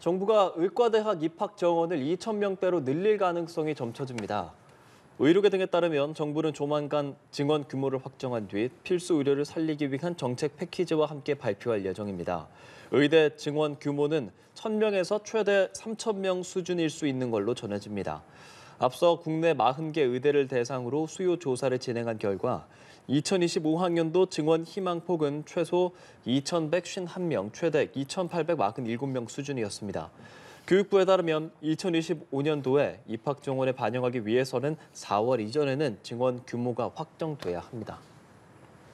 정부가 의과대학 입학 정원을 2,000명대로 늘릴 가능성이 점쳐집니다. 의료계 등에 따르면 정부는 조만간 증원 규모를 확정한 뒤 필수 의료를 살리기 위한 정책 패키지와 함께 발표할 예정입니다. 의대 증원 규모는 1,000명에서 최대 3,000명 수준일 수 있는 걸로 전해집니다. 앞서 국내 40개 의대를 대상으로 수요 조사를 진행한 결과 2025학년도 증원 희망폭은 최소 2,151명, 최대 2,847명 수준이었습니다. 교육부에 따르면 2025년도에 입학 정원에 반영하기 위해서는 4월 이전에는 증원 규모가 확정돼야 합니다.